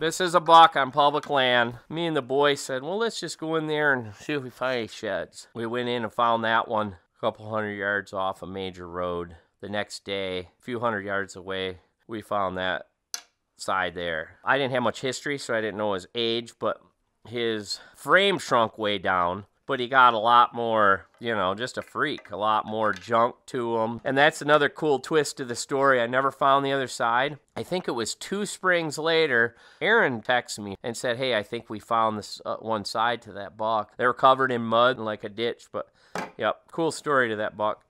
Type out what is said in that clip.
This is a buck on public land. Me and the boy said, well, let's just go in there and see if we find any sheds. We went in and found that one a couple hundred yards off a major road. The next day, a few hundred yards away, we found that side there. I didn't have much history, so I didn't know his age, but his frame shrunk way down but he got a lot more, you know, just a freak, a lot more junk to him. And that's another cool twist to the story. I never found the other side. I think it was two springs later, Aaron texted me and said, Hey, I think we found this uh, one side to that buck. They were covered in mud like a ditch, but yep, cool story to that buck.